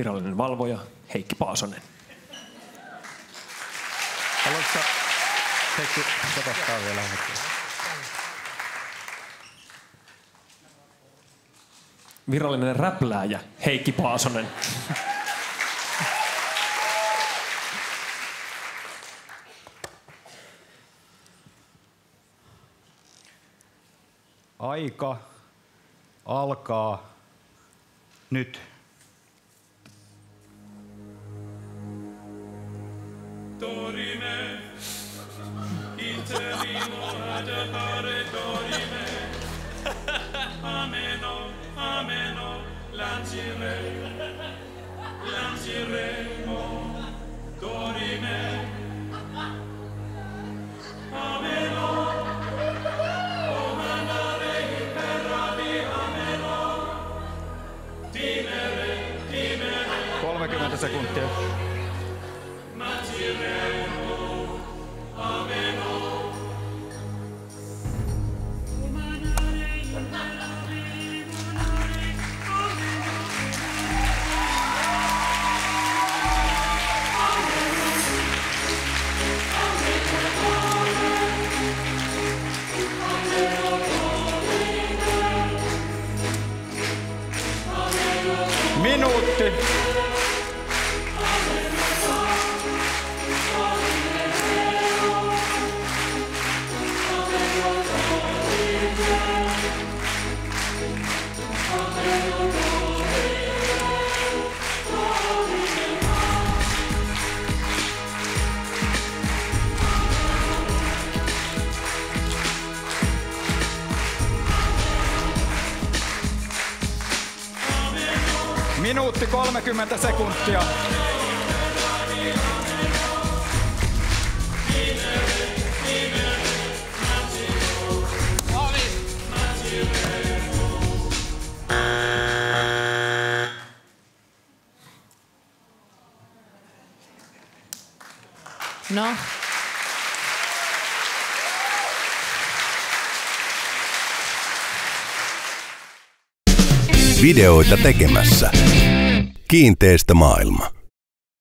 virallinen valvoja Heikki Paasonen. Haluatko Heikki vielä? Virallinen räplääjä Heikki Paasonen. Aika alkaa nyt. Dorime, interimo ad appare dorime. Ameno, ameno, lancire, lanciremo, dorime. Ameno, o mandare per rabi, ameno. Timere, timere, 30 sekuntia. Minuutti. Minuutti 30 sekuntia. No, Videoita tekemässä. Kiinteistömaailma.